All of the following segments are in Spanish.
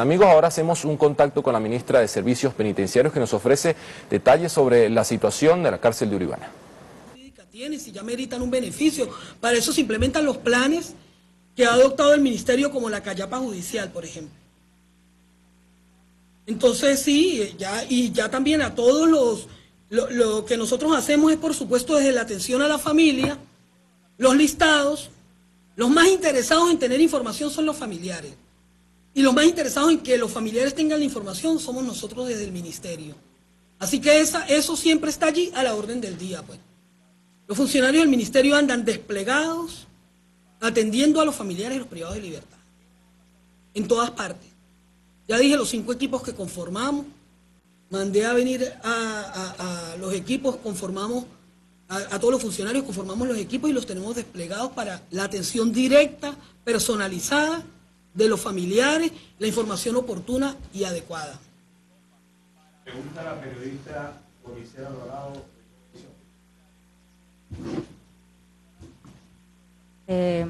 Amigos, ahora hacemos un contacto con la ministra de Servicios Penitenciarios que nos ofrece detalles sobre la situación de la cárcel de Uribana. Tienen, si ya meritan un beneficio, para eso se implementan los planes que ha adoptado el ministerio como la callapa judicial, por ejemplo. Entonces sí, ya, y ya también a todos los, lo, lo que nosotros hacemos es por supuesto desde la atención a la familia, los listados, los más interesados en tener información son los familiares. Y los más interesados en que los familiares tengan la información somos nosotros desde el ministerio. Así que eso siempre está allí a la orden del día. Pues. Los funcionarios del ministerio andan desplegados, atendiendo a los familiares y los privados de libertad. En todas partes. Ya dije los cinco equipos que conformamos. Mandé a venir a, los equipos, conformamos, a todos los funcionarios, conformamos los equipos y los tenemos desplegados para la atención directa, personalizada de los familiares la información oportuna y adecuada. Pregunta la periodista Dorado. Eh,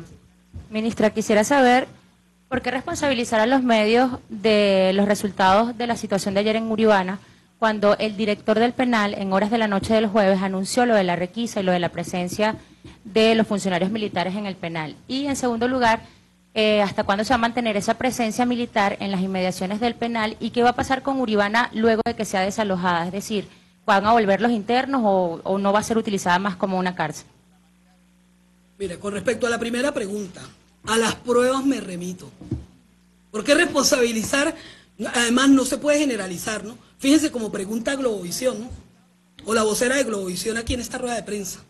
ministra, quisiera saber por qué responsabilizar a los medios de los resultados de la situación de ayer en Uribana cuando el director del penal en horas de la noche del jueves anunció lo de la requisa y lo de la presencia de los funcionarios militares en el penal. Y en segundo lugar, eh, hasta cuándo se va a mantener esa presencia militar en las inmediaciones del penal y qué va a pasar con Uribana luego de que sea desalojada, es decir, ¿van a volver los internos o, no va a ser utilizada más como una cárcel? Mire, con respecto a la primera pregunta, a las pruebas me remito. ¿Por qué responsabilizar? Además, no se puede generalizar, ¿no? Fíjense como pregunta Globovisión, ¿no? O la vocera de Globovisión aquí en esta rueda de prensa.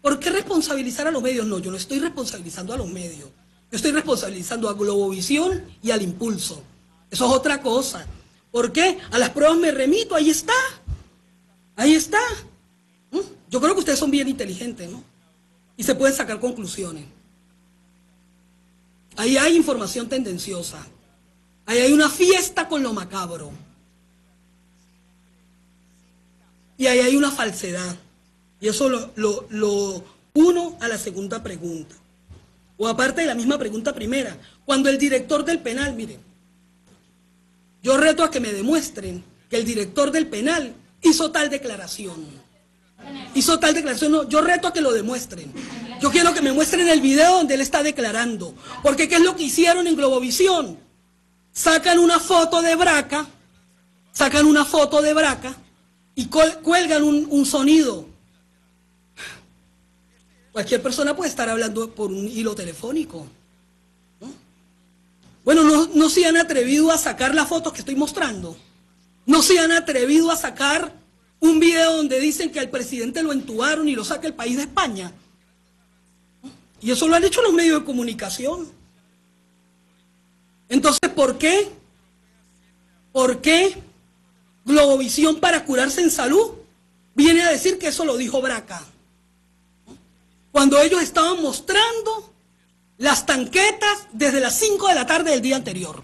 ¿Por qué responsabilizar a los medios? No, yo no estoy responsabilizando a los medios. Yo estoy responsabilizando a Globovisión y al impulso. Eso es otra cosa. ¿Por qué? A las pruebas me remito, ahí está. Ahí está. ¿Mm? Yo creo que ustedes son bien inteligentes, ¿no? Y se pueden sacar conclusiones. Ahí hay información tendenciosa. Ahí hay una fiesta con lo macabro. Y ahí hay una falsedad. Y eso lo, uno a la segunda pregunta. O aparte de la misma pregunta primera, cuando el director del penal, miren, yo reto a que me demuestren que el director del penal hizo tal declaración. Hizo tal declaración, no, yo reto a que lo demuestren. Yo quiero que me muestren el video donde él está declarando. Porque ¿qué es lo que hicieron en Globovisión? Sacan una foto de Braca, sacan una foto de Braca y cuelgan un, un sonido Cualquier persona puede estar hablando por un hilo telefónico. Bueno, no, no se han atrevido a sacar las fotos que estoy mostrando. No se han atrevido a sacar un video donde dicen que al presidente lo entubaron y lo saca el país de España. Y eso lo han hecho los medios de comunicación. Entonces, ¿por qué? ¿Por qué Globovisión para curarse en salud viene a decir que eso lo dijo Braca? Cuando ellos estaban mostrando las tanquetas desde las 5 de la tarde del día anterior.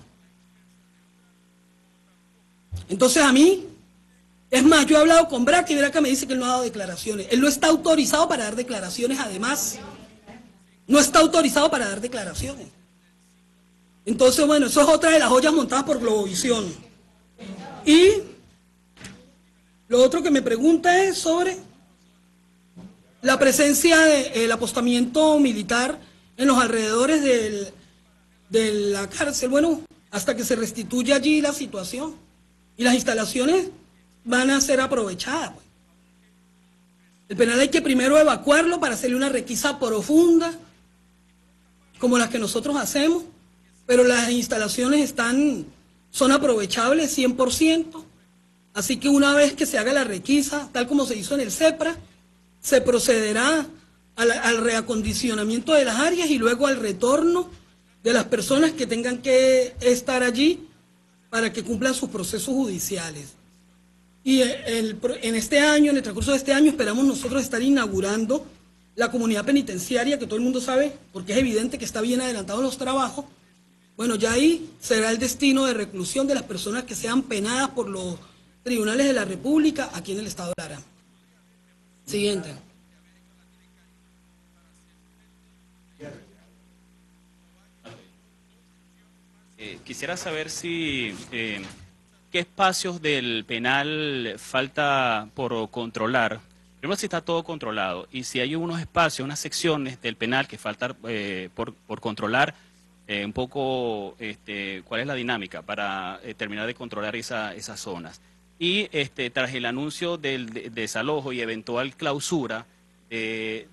Entonces a mí, es más, yo he hablado con Braca y Braca me dice que él no ha dado declaraciones. Él no está autorizado para dar declaraciones, además. No está autorizado para dar declaraciones. Entonces, bueno, eso es otra de las joyas montadas por Globovisión. Y lo otro que me pregunta es sobre la presencia del apostamiento militar en los alrededores de la cárcel, bueno, hasta que se restituya allí la situación. Y las instalaciones van a ser aprovechadas. Pues. El penal hay que primero evacuarlo para hacerle una requisa profunda, como las que nosotros hacemos, pero las instalaciones están, son aprovechables 100%. Así que una vez que se haga la requisa, tal como se hizo en el CEPRA, se procederá al, reacondicionamiento de las áreas y luego al retorno de las personas que tengan que estar allí para que cumplan sus procesos judiciales. Y en este año, en el transcurso de este año, esperamos nosotros estar inaugurando la comunidad penitenciaria, que todo el mundo sabe, porque es evidente que está bien adelantado los trabajos. Bueno, ya ahí será el destino de reclusión de las personas que sean penadas por los tribunales de la República aquí en el Estado de Lara. Siguiente. Eh, quisiera saber si eh, qué espacios del penal falta por controlar. Primero si está todo controlado y si hay unos espacios, unas secciones del penal que falta eh, por, por, controlar un poco este, cuál es la dinámica para terminar de controlar esa, esas zonas. Y este, tras el anuncio del desalojo y eventual clausura, es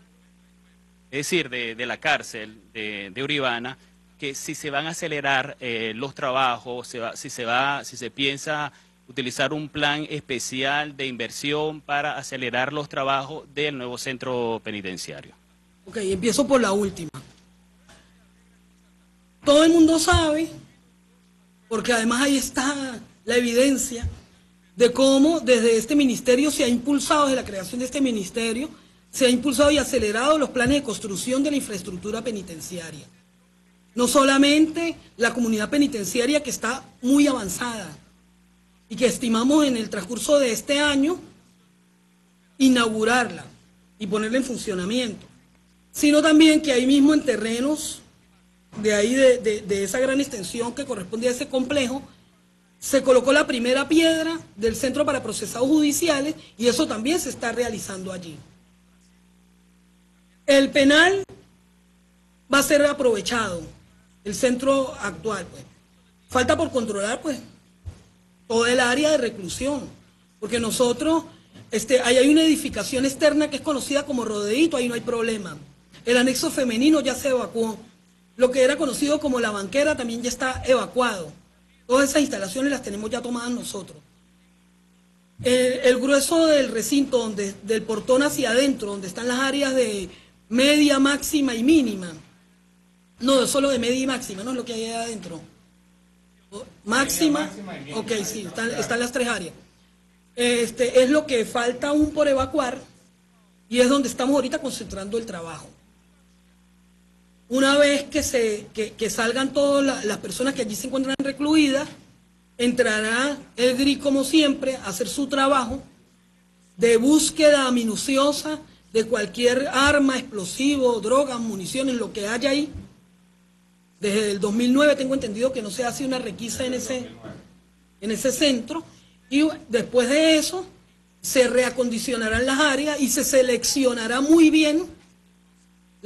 decir, de, de, la cárcel de, de Uribana, que si se van a acelerar eh, los trabajos, se va, si se va, si se piensa utilizar un plan especial de inversión para acelerar los trabajos del nuevo centro penitenciario. Ok, empiezo por la última. Todo el mundo sabe, porque además ahí está la evidencia de cómo desde este ministerio se ha impulsado, desde la creación de este ministerio, se ha impulsado y acelerado los planes de construcción de la infraestructura penitenciaria. No solamente la comunidad penitenciaria que está muy avanzada y que estimamos en el transcurso de este año inaugurarla y ponerla en funcionamiento, sino también que ahí mismo en terrenos de ahí de, de esa gran extensión que corresponde a ese complejo, se colocó la primera piedra del Centro para Procesados Judiciales y eso también se está realizando allí. El penal va a ser aprovechado, el centro actual. Pues. Falta por controlar pues toda el área de reclusión, porque nosotros, este, ahí hay una edificación externa que es conocida como Rodeito, ahí no hay problema. El anexo femenino ya se evacuó. Lo que era conocido como la banquera también ya está evacuado. Todas esas instalaciones las tenemos ya tomadas nosotros. El, grueso del recinto, donde, del portón hacia adentro, donde están las áreas de media, máxima y mínima. No, solo de media y máxima, no es lo que hay ahí adentro. Máxima, ok, sí, están, las tres áreas. Este, es lo que falta aún por evacuar y es donde estamos ahorita concentrando el trabajo. Una vez que, se, que, salgan todas las personas que allí se encuentran recluidas, entrará el GRI como siempre a hacer su trabajo de búsqueda minuciosa de cualquier arma, explosivo, drogas, municiones, lo que haya ahí. Desde el 2009 tengo entendido que no se hace una requisa en ese, en ese centro y después de eso se reacondicionarán las áreas y se seleccionará muy bien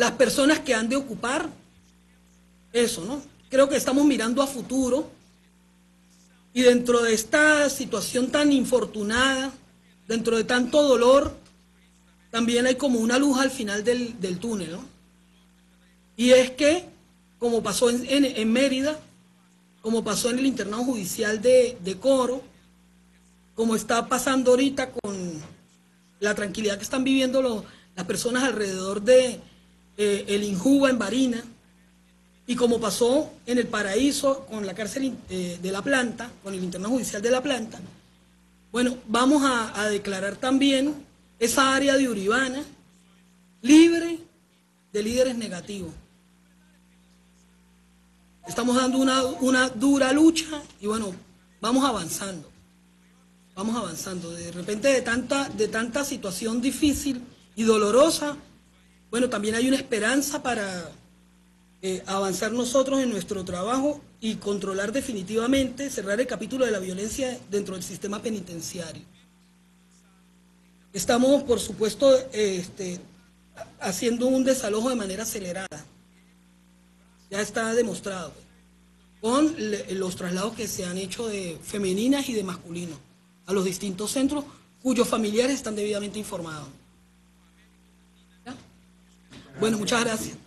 las personas que han de ocupar eso, ¿no? Creo que estamos mirando a futuro y dentro de esta situación tan infortunada, dentro de tanto dolor, también hay como una luz al final del, túnel, ¿no? Y es que, como pasó en, Mérida, como pasó en el internado judicial de, Coro, como está pasando ahorita con la tranquilidad que están viviendo las personas alrededor de eh, el Injuba en Barina, y como pasó en el Paraíso con la cárcel eh, de la planta, con el internado judicial de la planta, bueno, vamos a declarar también esa área de Uribana libre de líderes negativos. Estamos dando una, una dura lucha y bueno, vamos avanzando. Vamos avanzando. De repente de tanta, de tanta situación difícil y dolorosa, bueno, también hay una esperanza para eh, avanzar nosotros en nuestro trabajo y controlar definitivamente, cerrar el capítulo de la violencia dentro del sistema penitenciario. Estamos, por supuesto, este, haciendo un desalojo de manera acelerada. Ya está demostrado. Con los traslados que se han hecho de femeninas y de masculinos a los distintos centros cuyos familiares están debidamente informados. Bueno, muchas gracias.